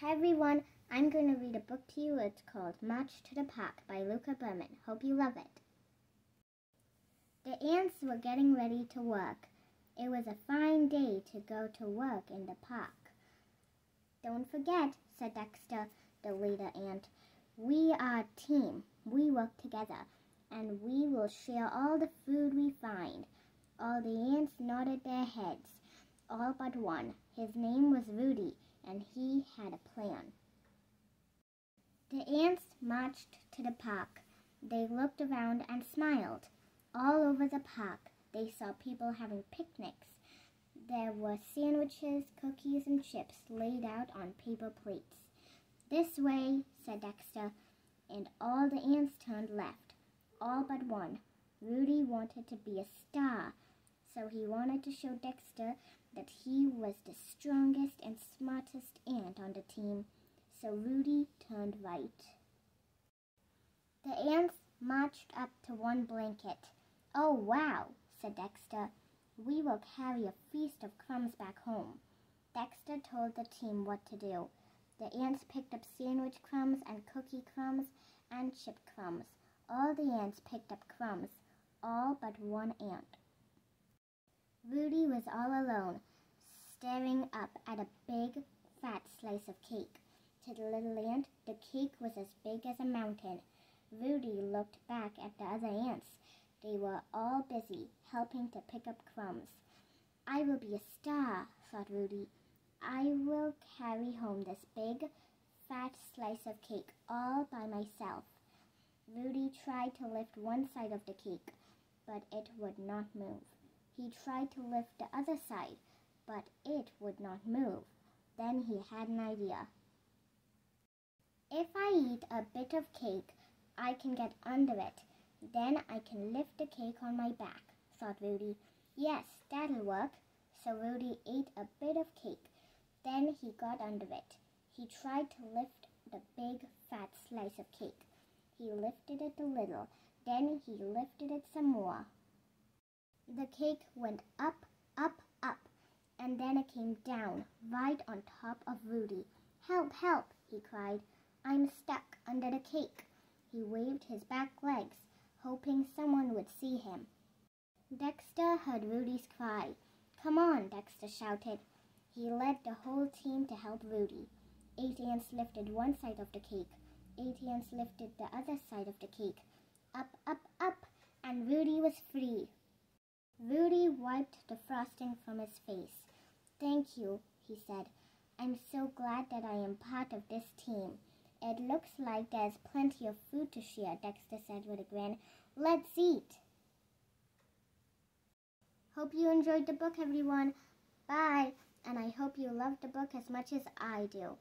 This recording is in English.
Hi everyone, I'm going to read a book to you. It's called March to the Park by Luca Berman. Hope you love it. The ants were getting ready to work. It was a fine day to go to work in the park. Don't forget, said Dexter, the leader ant. We are a team. We work together, and we will share all the food we find. All the ants nodded their heads, all but one. His name was Rudy and he had a plan. The ants marched to the park. They looked around and smiled. All over the park, they saw people having picnics. There were sandwiches, cookies, and chips laid out on paper plates. This way, said Dexter, and all the ants turned left, all but one. Rudy wanted to be a star, so he wanted to show Dexter that he was the strongest and smartest ant on the team, so Rudy turned right. The ants marched up to one blanket. Oh, wow, said Dexter. We will carry a feast of crumbs back home. Dexter told the team what to do. The ants picked up sandwich crumbs and cookie crumbs and chip crumbs. All the ants picked up crumbs, all but one ant. Rudy was all alone, staring up at a big, fat slice of cake. To the little ant, the cake was as big as a mountain. Rudy looked back at the other ants. They were all busy helping to pick up crumbs. I will be a star, thought Rudy. I will carry home this big, fat slice of cake all by myself. Rudy tried to lift one side of the cake, but it would not move. He tried to lift the other side, but it would not move. Then he had an idea. If I eat a bit of cake, I can get under it. Then I can lift the cake on my back, thought Rudy. Yes, that'll work. So Rudy ate a bit of cake. Then he got under it. He tried to lift the big fat slice of cake. He lifted it a little. Then he lifted it some more. The cake went up, up, up, and then it came down, right on top of Rudy. Help, help, he cried. I'm stuck under the cake. He waved his back legs, hoping someone would see him. Dexter heard Rudy's cry. Come on, Dexter shouted. He led the whole team to help Rudy. Eight ants lifted one side of the cake. Eight ants lifted the other side of the cake. Up, up, up, and Rudy was free. Rudy wiped the frosting from his face. Thank you, he said. I'm so glad that I am part of this team. It looks like there's plenty of food to share, Dexter said with a grin. Let's eat. Hope you enjoyed the book, everyone. Bye, and I hope you loved the book as much as I do.